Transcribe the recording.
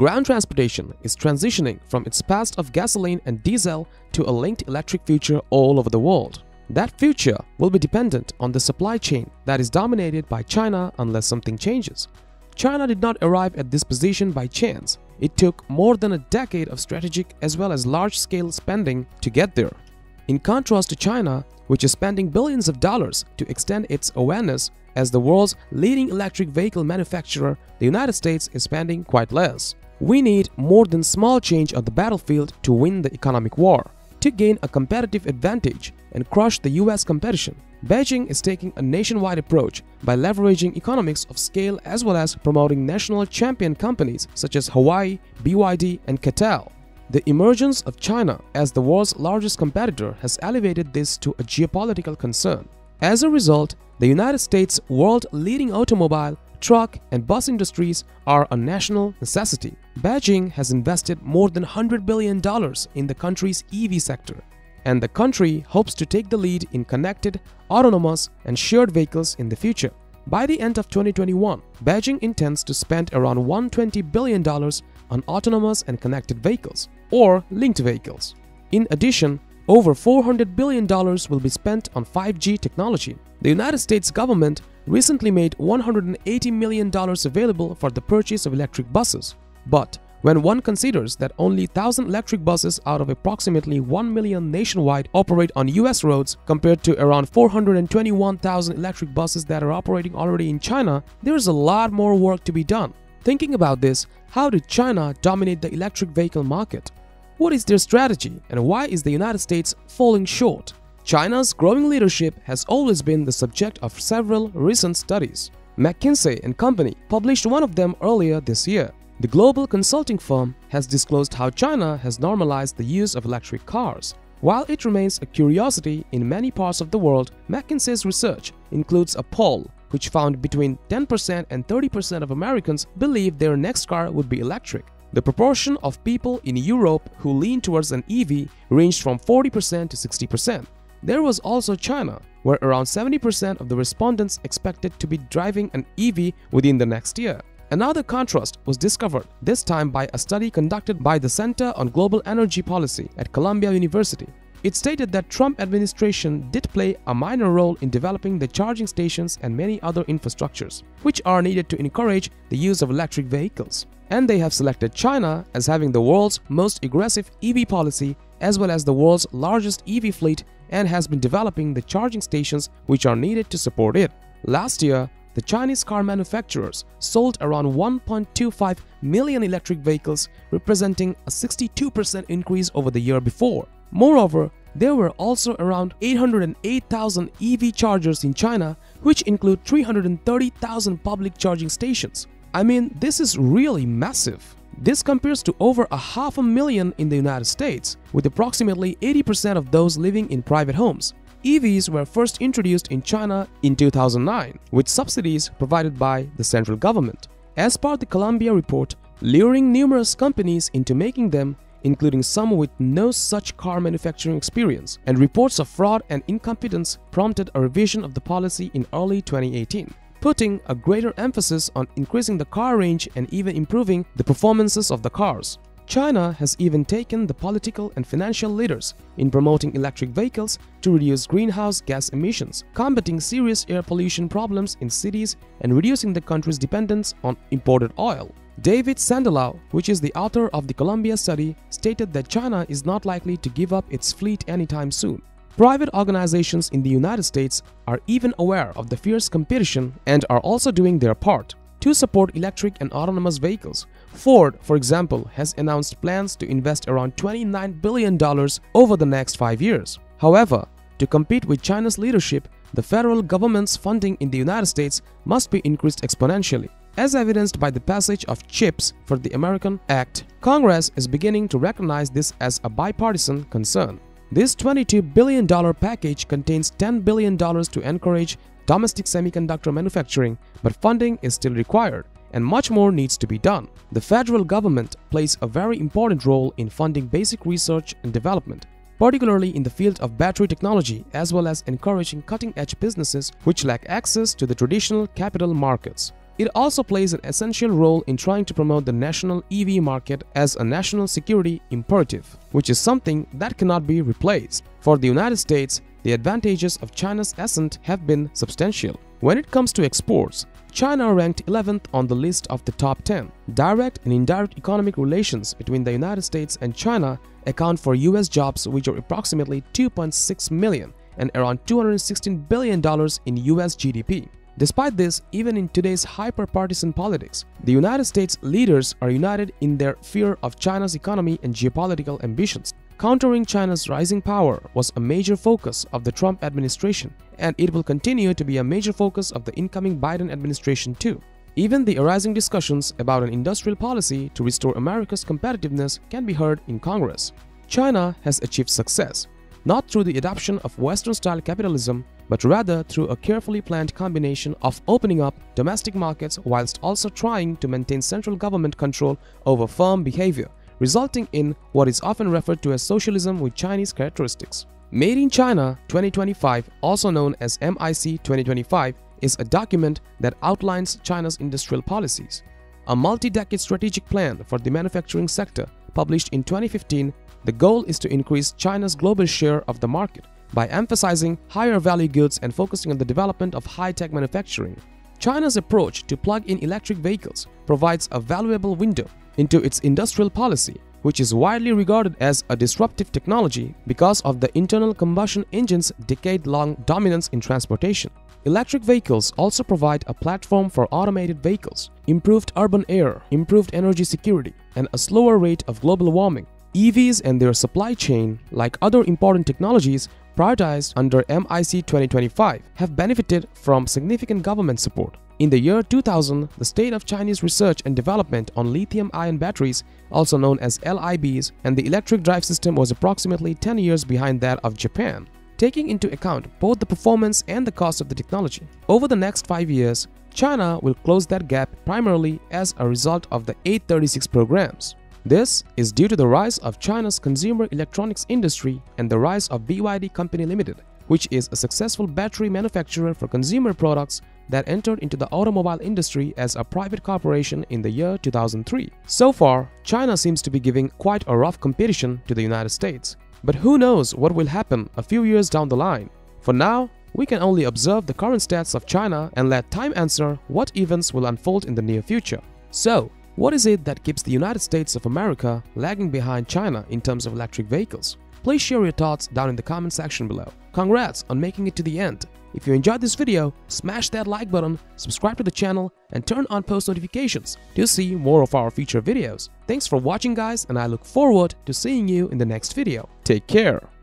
Ground transportation is transitioning from its past of gasoline and diesel to a linked electric future all over the world. That future will be dependent on the supply chain that is dominated by China unless something changes. China did not arrive at this position by chance. It took more than a decade of strategic as well as large-scale spending to get there. In contrast to China, which is spending billions of dollars to extend its awareness as the world's leading electric vehicle manufacturer, the United States is spending quite less. We need more than small change on the battlefield to win the economic war. To gain a competitive advantage and crush the US competition, Beijing is taking a nationwide approach by leveraging economics of scale as well as promoting national champion companies such as Huawei, BYD, and CATL. The emergence of China as the world's largest competitor has elevated this to a geopolitical concern. As a result, the United States' world-leading automobile, truck, and bus industries are a national necessity. Beijing has invested more than $100 billion in the country's EV sector, and the country hopes to take the lead in connected, autonomous, and shared vehicles in the future. By the end of 2021, Beijing intends to spend around $120 billion on autonomous and connected vehicles, or linked vehicles. In addition, over $400 billion will be spent on 5G technology. The United States government recently made $180 million available for the purchase of electric buses. But when one considers that only 1,000 electric buses out of approximately 1 million nationwide operate on US roads compared to around 421,000 electric buses that are operating already in China, there is a lot more work to be done. Thinking about this, how did China dominate the electric vehicle market? What is their strategy and why is the United States falling short? China's growing leadership has always been the subject of several recent studies. McKinsey and Company published one of them earlier this year. The global consulting firm has disclosed how China has normalized the use of electric cars. While it remains a curiosity in many parts of the world, McKinsey's research includes a poll which found between 10% and 30% of Americans believe their next car would be electric. The proportion of people in Europe who lean towards an EV ranged from 40% to 60%. There was also China, where around 70% of the respondents expected to be driving an EV within the next year. Another contrast was discovered, this time by a study conducted by the Center on Global Energy Policy at Columbia University. It stated that Trump administration did play a minor role in developing the charging stations and many other infrastructures, which are needed to encourage the use of electric vehicles. And they have selected China as having the world's most aggressive EV policy as well as the world's largest EV fleet and has been developing the charging stations which are needed to support it. Last year, the Chinese car manufacturers sold around 1.25 million electric vehicles, representing a 62% increase over the year before. Moreover, there were also around 808,000 EV chargers in China, which include 330,000 public charging stations. I mean, this is really massive. This compares to over a half a million in the United States, with approximately 80% of those living in private homes. EVs were first introduced in China in 2009 with subsidies provided by the central government. As per the Columbia report, luring numerous companies into making them, including some with no such car manufacturing experience, and reports of fraud and incompetence prompted a revision of the policy in early 2018 putting a greater emphasis on increasing the car range and even improving the performances of the cars. China has even taken the political and financial leaders in promoting electric vehicles to reduce greenhouse gas emissions, combating serious air pollution problems in cities and reducing the country's dependence on imported oil. David Sandalow, which is the author of the Columbia study, stated that China is not likely to give up its fleet anytime soon. Private organizations in the United States are even aware of the fierce competition and are also doing their part to support electric and autonomous vehicles. Ford, for example, has announced plans to invest around $29 billion over the next five years. However, to compete with China's leadership, the federal government's funding in the United States must be increased exponentially. As evidenced by the passage of CHIPS for the American Act, Congress is beginning to recognize this as a bipartisan concern. This $22 billion package contains $10 billion to encourage domestic semiconductor manufacturing, but funding is still required and much more needs to be done. The federal government plays a very important role in funding basic research and development, particularly in the field of battery technology as well as encouraging cutting-edge businesses which lack access to the traditional capital markets. It also plays an essential role in trying to promote the national EV market as a national security imperative, which is something that cannot be replaced. For the United States, the advantages of China's ascent have been substantial. When it comes to exports, China ranked 11th on the list of the top 10. Direct and indirect economic relations between the United States and China account for US jobs which are approximately 2.6 million and around $216 billion in US GDP. Despite this, even in today's hyper-partisan politics, the United States leaders are united in their fear of China's economy and geopolitical ambitions. Countering China's rising power was a major focus of the Trump administration, and it will continue to be a major focus of the incoming Biden administration too. Even the arising discussions about an industrial policy to restore America's competitiveness can be heard in Congress. China has achieved success, not through the adoption of Western-style capitalism, but rather through a carefully planned combination of opening up domestic markets whilst also trying to maintain central government control over firm behavior resulting in what is often referred to as socialism with Chinese characteristics. Made in China 2025, also known as MIC 2025, is a document that outlines China's industrial policies. A multi-decade strategic plan for the manufacturing sector published in 2015, the goal is to increase China's global share of the market by emphasizing higher value goods and focusing on the development of high-tech manufacturing. China's approach to plug-in electric vehicles provides a valuable window into its industrial policy, which is widely regarded as a disruptive technology because of the internal combustion engine's decade-long dominance in transportation. Electric vehicles also provide a platform for automated vehicles, improved urban air, improved energy security, and a slower rate of global warming. EVs and their supply chain, like other important technologies prioritized under MIC 2025, have benefited from significant government support. In the year 2000, the state of Chinese research and development on lithium-ion batteries, also known as LIBs, and the electric drive system was approximately 10 years behind that of Japan, taking into account both the performance and the cost of the technology. Over the next five years, China will close that gap primarily as a result of the 836 programs. This is due to the rise of China's consumer electronics industry and the rise of BYD Company Limited, which is a successful battery manufacturer for consumer products that entered into the automobile industry as a private corporation in the year 2003. So far, China seems to be giving quite a rough competition to the United States. But who knows what will happen a few years down the line. For now, we can only observe the current stats of China and let time answer what events will unfold in the near future. So, what is it that keeps the United States of America lagging behind China in terms of electric vehicles? Please share your thoughts down in the comment section below. Congrats on making it to the end. If you enjoyed this video, smash that like button, subscribe to the channel, and turn on post notifications to see more of our future videos. Thanks for watching guys and I look forward to seeing you in the next video. Take care.